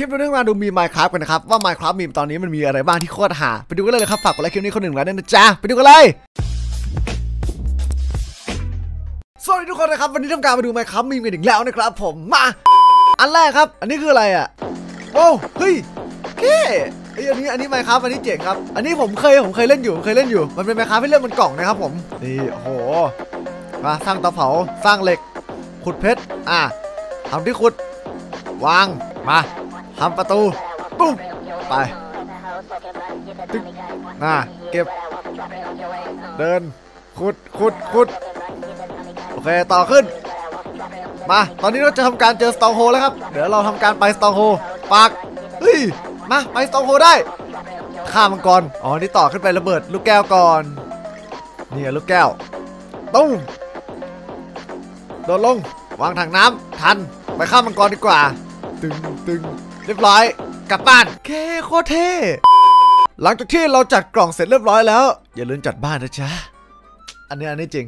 ลิปเรื่องมาดูมี Minecraft กันนะครับ ว่า Minecraft มีตอนนี้มันมีอะไรบ้างที่โคตรหา ไปดูกันเลยเลยครับฝากกดไลค์คลิปนี้คนหนึ่งแล้วด้วยนะจ๊ะ ไปดูกันเลยสวัสดีทุกคนนะครับ วันนี้ทำการมาดู Minecraft มีกันอีกแล้วนะครับผมมา อันแรกครับ อันนี้คืออะไรอะโอ้เฮ้ยเก้ไอยอันนี้อันนี้ Minecraft อันนี้เจ๋งครับ อันนี้ผมเคยผมเคยเล่นอยู่เคยเล่นอยู่ มันเป็น Minecraft ให้เล่นบนกล่องนะครับผมนี่โอ้โหมาสร้างเตาเผาสร้างเหล็ก ขุดเพชรอะทำที่ขุด วางมา ทำประตู ปุ๊บ ไปตึ๊กน่าเก็บ เดิน ขุดขุดขุดโอเค ต่อขึ้น มา ตอนนี้เราจะทำการเจอสตองโฮแล้วครับ เดี๋ยวเราทำการไปสตองโฮปากเฮ้ย มา ไปสตองโฮได้ฆ่ามังกร อ๋อ นี่ต่อขึ้นไประเบิดลูกแก้วก่อน นี่ลูกแก้ว ตุ้มโดนลง วางถังน้ำทัน ไปฆ่ามังกรดีกว่า ตึงตึง รียบร้อยกลับบ้านเคโคเท่หลังจากที่เราจัดกล่องเสร็จเรียบร้อยแล้ว อย่าลืมจัดบ้านนะจ๊ะ อันนี้อันนี้จริง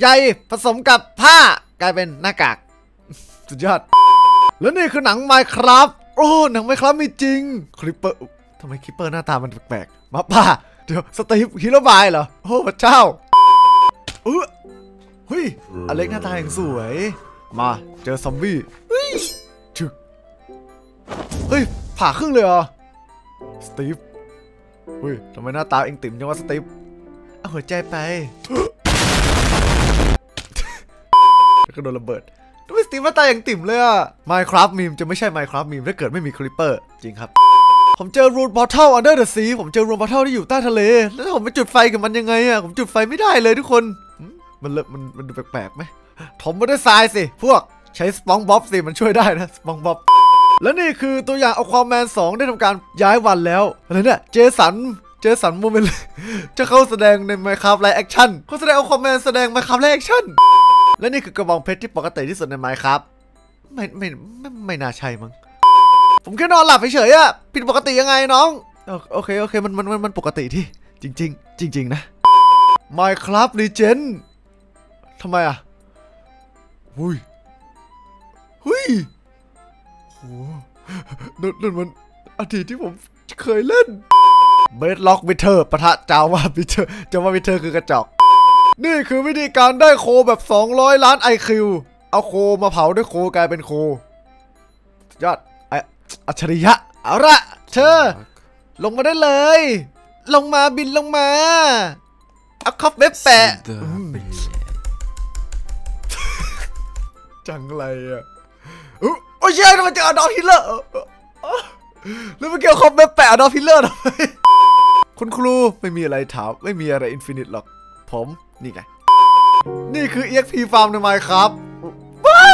ใยผสมกับผ้ากลายเป็นหน้ากาก สุดยอด แล้วนี่คือหนังไมค์ครับโอ้หนังไมค์ครับมีจริงคลิปเปอร์ทำไมคลิปเปอร์หน้าตามันแปลกๆมาป่าเดี๋ยวสตีฟฮีโรบายเหรอโอ้พระเจ้าเออเฮ้ยอเล็กหน้าตาอย่างสวย มาเจอซอมบี้เฮ้ยชึกเฮ้ยผ่าครึ่งเลยเหรอสตีฟเฮ้ยทำไมหน้าตาเองติ่มจังวะสตีฟเอาหัวใจไปแล้วก็โดนระเบิดทำไมสตีฟหน้าตาอย่างติ่มเลยอะ Minecraft มีมจะไม่ใช่ Minecraft มีมถ้าเกิดไม่มี Creeper จริงครับ ผมเจอรูนพอร์ทัล under the sea ผมเจอ Ruined Portal ที่อยู่ใต้ทะเล แล้วผมไปจุดไฟกับมันยังไงอะผมจุดไฟไม่ได้เลยทุกคนมมันเลอะมันมันดูแปลกๆไหม ถมมาด้วยทรายสิ พวกใช้สปองบ๊อบสิ มันช่วยได้นะสปองบ๊อบและนี่คือตัวอย่างเอาความแมน 2 ได้ทำการย้ายวันแล้วอะไรเนี่ยเจสันเจสันโมโมอาจะเข้าแสดงใน Minecraft Live Action เขาแสดงเอาความแมนแสดง Minecraft Live Action และนี่คือกระบองเพชรที่ปกติที่สุดใน Minecraft ไม่ไม่ไม่ไม่น่าใช่มั้งผมแค่นอนหลับเฉยๆอะผิดปกติยังไงน้องโอเคโอเคมันมันมันมันปกติที่จริง ๆ จริง ๆ นะ Minecraft Legend ทำไมอะ หุยหุยโหนั่นนั่นมันอดีตที่ผมเคยเล่น Bedrock Wither ปะทะ Java Wither Java Wither คือกระจอก นี่คือวิธีการได้โคแบบ 200 ล้าน IQ เอาโคมาเผาด้วยโคกลายเป็นโคสุดยอดไออัจฉริยะ เอาละเธอ ลงมาได้เลย ลงมาบินลงมา เอาคอฟเว็บแปะ จังไรอะอุ๊ยโอ้ยเชี่ยทำไมเจออดอลฮิลเลอร์แล้วเมื่อกี้เอาคอฟเว็บแปะอดอลฮิลเลอร์ทำไมคุณครูไม่มีอะไรถามไม่มีอะไรอินฟินิตหรอก ผมนี่ไง นี่คือ EXP Farm ใน Minecraft ไม่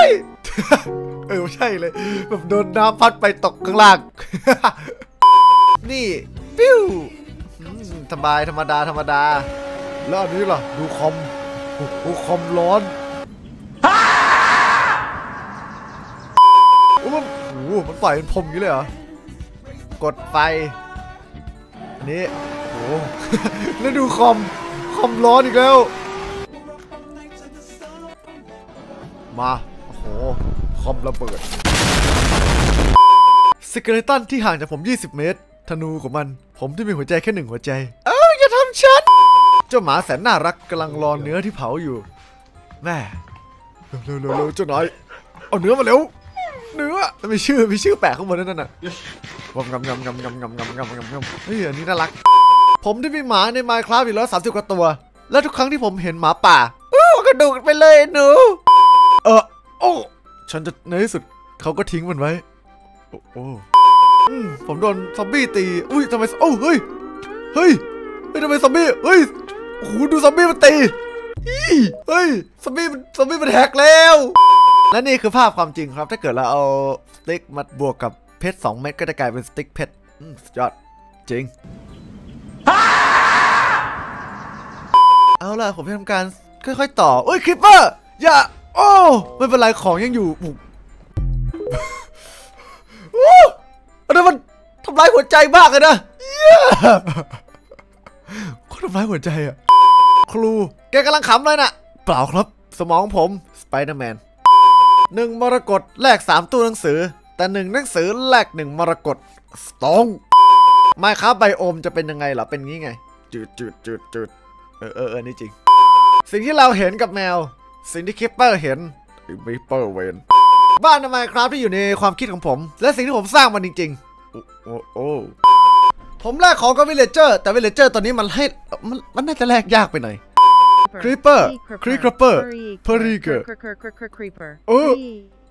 เออใช่เลย แบบโดนน้ำพัดไปตกข้างล่าง นี่ ปิ้วอืมสบายธรรมดาธรรมดา แล้วอันนี้ล่ะ ดูคอม โอ้คอมร้อนโอ้ มันโอ้โหมันปล่อยเป็นพรมอย่างนี้เลยเหรอ กดไฟ อันนี้ โอ้โหแล้วดูคอม คอมร้อนอีกแล้ว มา โอ้โห คอมระเบิด สเกเลตันที่ห่างจากผม 20 เมตร ธนูของมัน ผมที่มีหัวใจแค่หนึ่งหัวใจ เอ้าอย่าทำฉัน เจ้าหมาแสนน่ารักกำลังรอเนื้อที่เผาอยู่ แม่ เร็วๆเร็วๆเจ้านาย เอาเนื้อมาเร็ว เนื้อมีชื่อมีชื่อแปะข้างบนนั่นน่ะงำงำงำงำงำงำงำงำงำงำเฮ้ยอันนี้น่ารัก ผมที่มีหมาใน Minecraft อีกร้อยสามสิบกว่าตัว และทุกครั้งที่ผมเห็นหมาป่าอู้กระโดดไปเลยหนู เออโอ้ฉันจะในที่สุดเขาก็ทิ้งมันไว้ โอ้ผมโดนซอมบี้ตี อุ้ยทำไมโอ้เฮ้ย เฮ้ย เฮ้ยทำไมซอมบี้ เฮ้ยโอ้โหดูซอมบี้มันตี เฮ้ย ซอมบี้มันซอมบี้มัน hack แล้ว และนี่คือภาพความจริงครับ ถ้าเกิดเราเอา stick มาบวกกับเพชร2เม็ดก็จะกลายเป็น stick เพชรสุดยอดจริง เอาล่ะ ผมจะทำการค่อยๆต่อเอ้ย Creeper อย่า โอ้ไม่เป็นไรของยังอยู่ปุ๊ออันนั้นมันทำร้ายหัวใจมากเลยนะคตรทำร้ายหัวใจอะครู แกกำลังขำเลยน่ะ เปล่าครับ สมองผมสไปเดอร์แมน หนึ่งมรกตแลกสามตู้หนังสือ แต่หนึ่งหนังสือแลกหนึ่งมรกตสตองไม่ครับไบโอมจะเป็นยังไงเหรอเป็นงี้ไงจืดจืดจืดจืดเออเออเออนี่จริง สิ่งที่เราเห็นกับแมว สิ่งที่คิปเปอร์เห็นวิปเปอร์เวนบ้านทำไมครับที่อยู่ในความคิดของผม และสิ่งที่ผมสร้างมันจริง ๆ โอ้โอ้ผมแลกของกับวิลเลเจอร์ แต่วิลเลเจอร์ตอนนี้มันให้มันมันน่าจะแลกยากไปหน่อย Creeper. Creeper. Creeper. Creeper. Creeper. Creeper. Oh.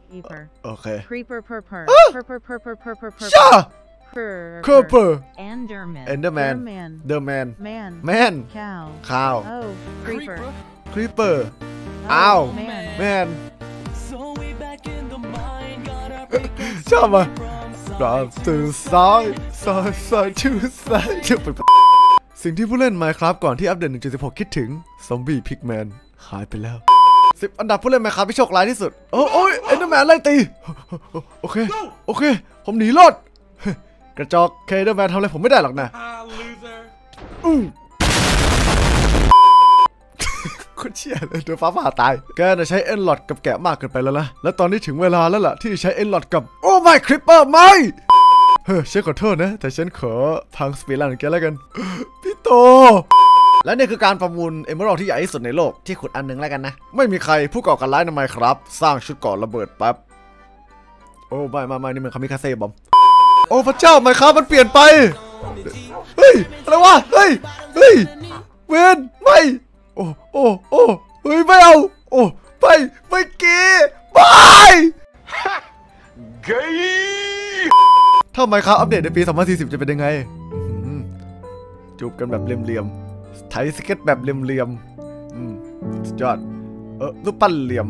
Creeper. Okay. Ah! Creeper. Purper. Purper. Purper. Purper. Yeah. Creeper. Enderman. Enderman. The man. Man. Man. Cow. Cow. Oh. Creeper. Creeper. Oh, Ow. Man. Man. Chào mừng. Đoạn side, sói, side sói, side. sói, chú สิ่งที่ผู้เล่น Minecraft ก่อนที่อัปเดต 1.16 คิดถึงซอมบี้พิกแมนหายไปแล้ว 10 อันดับผู้เล่น Minecraft ที่โชคร้ายที่สุด โอ้โอ้ยเอ็นเดอร์แมนไล่ตี โอเค โอเค ผมหนีรอดกระจอกเคเดอร์แมนทำอะไรผมไม่ได้หรอกนะอืมคนเชี่ยเลยโดนฟ้าผ่าตาย แกน่ะใช้เอ็นหลอดกับแกะมากเกินไปแล้วนะ และตอนนี้ถึงเวลาแล้วล่ะที่ใช้เอ็นหลอดกับ โอ้ไม่คริปเปอร์ไม่ เฮ้ยฉันขอโทษนะ แต่ฉันขอพังสปีรันของแกแล้วกัน พี่โต และนี่คือการประมูลเอเมอรัลที่ใหญ่ที่สุดในโลกที่ขุดอันหนึงแล้วกันนะ ไม่มีใครผู้ก่อการร้ายในไมครับ สร้างชุดก่อระเบิดแป๊บ โอ้ไม่ไม่ไม่นี่มันคามิคาเซ่บอม โอ้พระเจ้าไมครับมันเปลี่ยนไป เฮ้ย อะไรวะ เฮ้ย เฮ้ย เวนไม่ โอ้โอ้โอ้เฮ้ยไม่เอา โอ้ไปไม่เกีบาย ถ้าไมครับอัปเดตในปี 2040 จะเป็นยังไง จูบกันแบบเหลี่ยมๆไถสเก็ตแบบเหลี่ยมๆสุดยอด เออรูปปั้นเหลี่ยม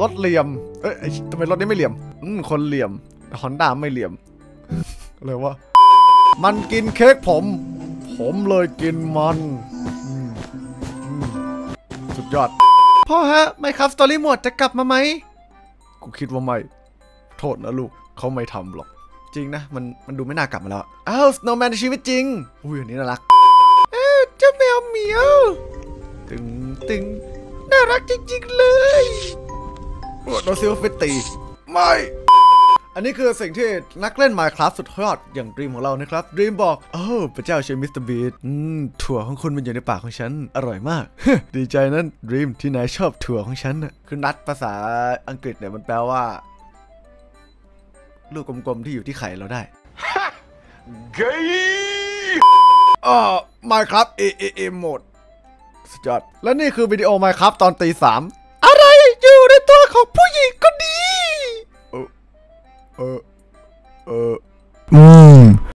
รถเหลี่ยม เอ้ยทำไมรถนี้ไม่เหลี่ยม อืม คนเหลี่ยมฮอนด้าไม่เหลี่ยมอะไรวะ มันกินเค้กผม ผมเลยกินมันสุดยอด พ่อฮะ ไม่ครับสตอรี่หมดจะกลับมาไหม กูคิดว่าไม่ โทษนะลูก เขาไม่ทำหรอก จริงนะ มันมันดูไม่น่ากลับมาแล้วอ้าวสโนว์แมนในชีวิตจริง อุ้ยอันนี้น่ารักเอ้าเจ้าแมวเหมียวตึงตึงน่ารักจริง ๆ เลยโอ้โดนซิลฟิตตีไม่อันนี้คือสิ่งที่นักเล่น Minecraft สุดยอดอย่างดรีมของเรานะครับดรีมบอกโอ้พระเจ้าช่วยมิสเตอร์บีทอืมถั่วของคุณมันอยู่ในปากของฉัน อร่อยมาก ดีใจนั้นดรีมที่นายชอบถั่วของฉันนะคือนัดภาษาอังกฤษเนี่ยมันแปลว่า ลูกกลมๆที่อยู่ที่ไข่เราได้เอ่อ Minecraft A A A โหมดสุดยอดและนี่คือวิดีโอ Minecraft ตอนตีสามอะไรอยู่ในตัวของผู้หญิงคนนี้เออ เออ เออ